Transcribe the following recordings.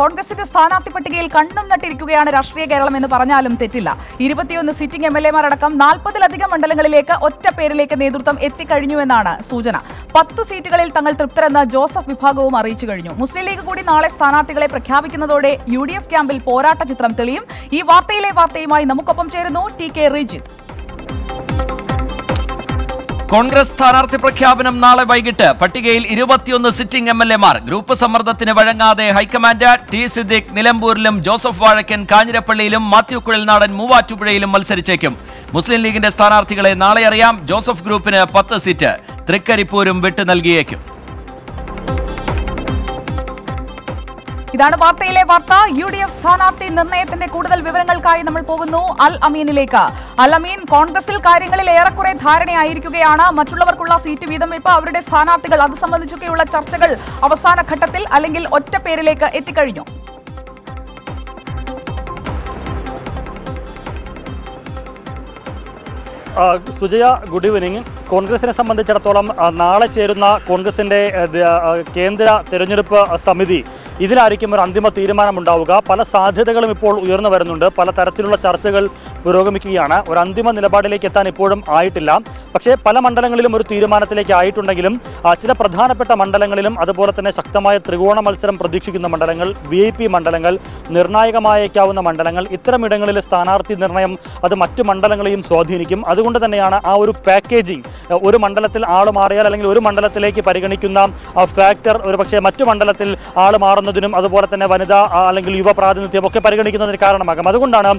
കോൺഗ്രസിന്റെ സ്ഥാനാർത്ഥി പട്ടികയിൽ കണ്ണും നട്ടിരിക്കുകയാണ് രാഷ്ട്രീയ കേരളം എന്ന് പറഞ്ഞാലും തെറ്റില്ല. ഇരുപത്തിയൊന്ന് സിറ്റിംഗ് എം എൽ എമാരടക്കം നാൽപ്പതിലധികം മണ്ഡലങ്ങളിലേക്ക് ഒറ്റ പേരിലേക്ക് നേതൃത്വം എത്തിക്കഴിഞ്ഞുവെന്നാണ് സൂചന. പത്തു സീറ്റുകളിൽ തങ്ങൾ തൃപ്തരെന്ന് ജോസഫ് വിഭാഗവും അറിയിച്ചു കഴിഞ്ഞു. മുസ്ലിം ലീഗ് കൂടി നാളെ സ്ഥാനാർത്ഥികളെ പ്രഖ്യാപിക്കുന്നതോടെ യു ക്യാമ്പിൽ പോരാട്ട ചിത്രം തെളിയും. ഈ വാർത്തയിലെ വാർത്തയുമായി നമുക്കൊപ്പം ചേരുന്നു ടി കെ റിജിത്ത്. കോൺഗ്രസ് സ്ഥാനാർത്ഥി പ്രഖ്യാപനം നാളെ വൈകിട്ട് പട്ടികയിൽ ഇരുപത്തിയൊന്ന് സിറ്റിംഗ് എം എൽ എമാർ. ഗ്രൂപ്പ് സമ്മർദ്ദത്തിന് വഴങ്ങാതെ ഹൈക്കമാൻഡ് ടി സിദ്ദിഖ് നിലമ്പൂരിലും ജോസഫ് വാഴക്കൻ കാഞ്ഞിരപ്പള്ളിയിലും മാത്യു കുഴൽനാടൻ മൂവാറ്റുപുഴയിലും മത്സരിച്ചേക്കും. മുസ്ലിം ലീഗിന്റെ സ്ഥാനാർത്ഥികളെ നാളെ അറിയാം ജോസഫ് ഗ്രൂപ്പിന് പത്ത് സീറ്റ്. തൃക്കരിപ്പൂരും വിട്ടു നൽകിയേക്കും. ഇതാണ് വാർത്തയിലെ വാർത്ത. യു ഡി എഫ് സ്ഥാനാർത്ഥി നിർണയത്തിന്റെ കൂടുതൽ വിവരങ്ങൾക്കായി നമ്മൾ പോകുന്നു. അൽ അമീനിലേക്ക്. അൽ അമീൻ കോൺഗ്രസിൽ കാര്യങ്ങളിൽ ഏറെക്കുറെ ധാരണയായിരിക്കുകയാണ്. മറ്റുള്ളവർക്കുള്ള സീറ്റ് വീതം ഇപ്പോൾ അവരുടെ സ്ഥാനാർത്ഥികൾ അത് സംബന്ധിച്ചൊക്കെയുള്ള ചർച്ചകൾ അവസാന ഘട്ടത്തിൽ അല്ലെങ്കിൽ ഒറ്റ പേരിലേക്ക് എത്തിക്കഴിഞ്ഞു. സുജയ ഗുഡ് ഈവനിങ് കോൺഗ്രസിനെ സംബന്ധിച്ചിടത്തോളം നാളെ ചേരുന്ന കോൺഗ്രസിന്റെ കേന്ദ്ര തെരഞ്ഞെടുപ്പ് സമിതി ഇതിലായിരിക്കും ഒരു അന്തിമ തീരുമാനമുണ്ടാവുക. പല സാധ്യതകളും ഇപ്പോൾ ഉയർന്നു വരുന്നുണ്ട്. പല തരത്തിലുള്ള ചർച്ചകൾ പുരോഗമിക്കുകയാണ്. ഒരു അന്തിമ നിലപാടിലേക്ക് എത്താൻ ഇപ്പോഴും ആയിട്ടില്ല. പക്ഷേ പല മണ്ഡലങ്ങളിലും ഒരു തീരുമാനത്തിലേക്ക് ആയിട്ടുണ്ടെങ്കിലും ചില പ്രധാനപ്പെട്ട മണ്ഡലങ്ങളിലും അതുപോലെ തന്നെ ശക്തമായ ത്രികോണ മത്സരം പ്രതീക്ഷിക്കുന്ന മണ്ഡലങ്ങൾ വി ഐ പി മണ്ഡലങ്ങൾ നിർണായകമായേക്കാവുന്ന മണ്ഡലങ്ങൾ ഇത്തരമിടങ്ങളിലെ സ്ഥാനാർത്ഥി നിർണയം അത് മറ്റു മണ്ഡലങ്ങളെയും സ്വാധീനിക്കും. അതുകൊണ്ട് തന്നെയാണ് ആ ഒരു പാക്കേജിംഗ് ഒരു മണ്ഡലത്തിൽ ആൾ മാറിയാൽ അല്ലെങ്കിൽ ഒരു മണ്ഡലത്തിലേക്ക് പരിഗണിക്കുന്ന ഫാക്ടർ ഒരു പക്ഷേ മറ്റു മണ്ഡലത്തിൽ ആൾ മാറുന്നതിനും അതുപോലെ തന്നെ വനിതാ അല്ലെങ്കിൽ യുവ പ്രാതിനിധ്യം ഒക്കെ പരിഗണിക്കുന്നതിന് കാരണമാകും. അതുകൊണ്ടാണ്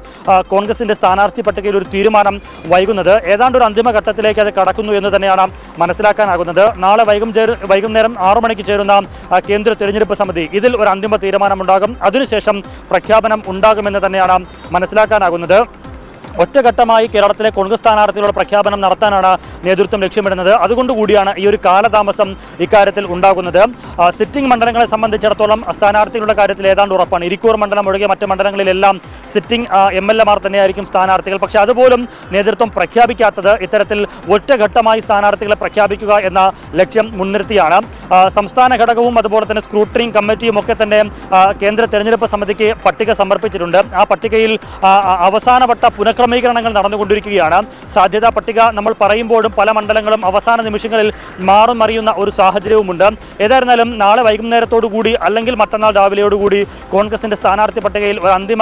കോൺഗ്രസിന്റെ സ്ഥാനാർത്ഥി പട്ടികയിൽ ഒരു തീരുമാനം വൈകുന്നത്. ഏതാണ്ട് ഒരു അന്തിമഘട്ടത്തിലേക്ക് അത് കടക്കുന്നു എന്ന് തന്നെയാണ് മനസ്സിലാക്കാനാകുന്നത്. നാളെ വൈകും വൈകുന്നേരം ആറു മണിക്ക് ചേരുന്ന കേന്ദ്ര തിരഞ്ഞെടുപ്പ് സമിതി ഇതിൽ ഒരു അന്തിമ തീരുമാനമുണ്ടാകും. അതിനുശേഷം പ്രഖ്യാപനം ഉണ്ടാകുമെന്ന് തന്നെയാണ് മനസ്സിലാക്കാനാകുന്നത്. ഒറ്റഘട്ടമായി കേരളത്തിലെ കോൺഗ്രസ് സ്ഥാനാർത്ഥികളുടെ പ്രഖ്യാപനം നടത്താനാണ് നേതൃത്വം ലക്ഷ്യമിടുന്നത്. അതുകൊണ്ടുകൂടിയാണ് ഈ ഒരു കാലതാമസം ഇക്കാര്യത്തിൽ ഉണ്ടാകുന്നത്. സിറ്റിംഗ് മണ്ഡലങ്ങളെ സംബന്ധിച്ചിടത്തോളം സ്ഥാനാർത്ഥികളുടെ കാര്യത്തിൽ ഏതാണ്ട് ഉറപ്പാണ്. ഇരിക്കൂർ മണ്ഡലം ഒഴികെ മറ്റ് മണ്ഡലങ്ങളിലെല്ലാം സിറ്റിംഗ് എം എൽ എമാർ തന്നെയായിരിക്കും സ്ഥാനാർത്ഥികൾ. പക്ഷേ അതുപോലും നേതൃത്വം പ്രഖ്യാപിക്കാത്തത് ഇത്തരത്തിൽ ഒറ്റഘട്ടമായി സ്ഥാനാർത്ഥികളെ പ്രഖ്യാപിക്കുക എന്ന ലക്ഷ്യം മുൻനിർത്തിയാണ്. സംസ്ഥാന ഘടകവും അതുപോലെ തന്നെ സ്ക്രൂട്ടറിംഗ് കമ്മിറ്റിയും ഒക്കെ തന്നെ കേന്ദ്ര തെരഞ്ഞെടുപ്പ് സമിതിക്ക് പട്ടിക സമർപ്പിച്ചിട്ടുണ്ട്. ആ പട്ടികയിൽ അവസാനവട്ട ആ, അവസാനവട്ട പുനഃക്രമീകരണങ്ങൾ നടന്നുകൊണ്ടിരിക്കുകയാണ്. സാധ്യതാ പട്ടിക നമ്മൾ പറയുമ്പോഴും പല മണ്ഡലങ്ങളും അവസാന നിമിഷങ്ങളിൽ മാറും മറിയുന്ന ഒരു സാഹചര്യവുമുണ്ട്. ഏതായിരുന്നാലും നാളെ വൈകുന്നേരത്തോടുകൂടി അല്ലെങ്കിൽ മറ്റന്നാൾ രാവിലെയോടുകൂടി കോൺഗ്രസിന്റെ സ്ഥാനാർത്ഥി പട്ടികയിൽ ഒരു അന്തിമ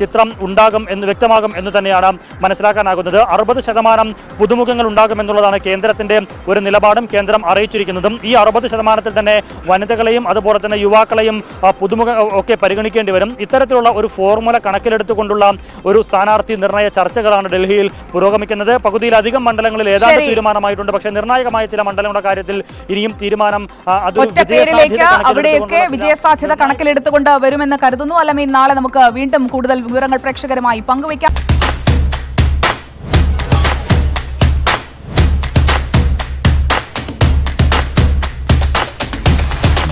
ചിത്രം ഉണ്ടാകും എന്ന് വ്യക്തമാകും എന്ന് തന്നെയാണ് മനസ്സിലാക്കാനാകുന്നത്. അറുപത് ശതമാനം പുതുമുഖങ്ങൾ ഉണ്ടാകുമെന്നുള്ളതാണ് കേന്ദ്രത്തിന്റെ ഒരു നിലപാടും കേന്ദ്രം അറിയിച്ചിരിക്കുന്നതും. ഈ അറുപത് ശതമാനത്തിൽ തന്നെ വനിതകളെയും അതുപോലെ തന്നെ യുവാക്കളെയും പുതുമുഖ ഒക്കെ പരിഗണിക്കേണ്ടി വരും. ഇത്തരത്തിലുള്ള ഒരു ഫോർമുല കണക്കിലെടുത്തുകൊണ്ടുള്ള ഒരു സ്ഥാനാർത്ഥി നിർണയ ചർച്ചകളാണ് ഡൽഹിയിൽ പുരോഗമിക്കുന്നത്. പകുതിയിലധികം മണ്ഡലങ്ങളിൽ ഏതാണ്ട് തീരുമാനമായിട്ടുണ്ട്. പക്ഷേ നിർണായകമായ ചില മണ്ഡലങ്ങളുടെ കാര്യത്തിൽ ഇനിയും തീരുമാനം അവിടെയൊക്കെ വിജയസാധ്യത കണക്കിലെടുത്തുകൊണ്ട് വരുമെന്ന് കരുതുന്നു. അല്ലെങ്കിൽ നാളെ നമുക്ക് വീണ്ടും കൂടുതൽ വിവരങ്ങൾ പ്രേക്ഷകരുമായി പങ്കുവയ്ക്കാം.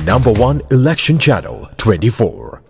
Number 1 election channel 24.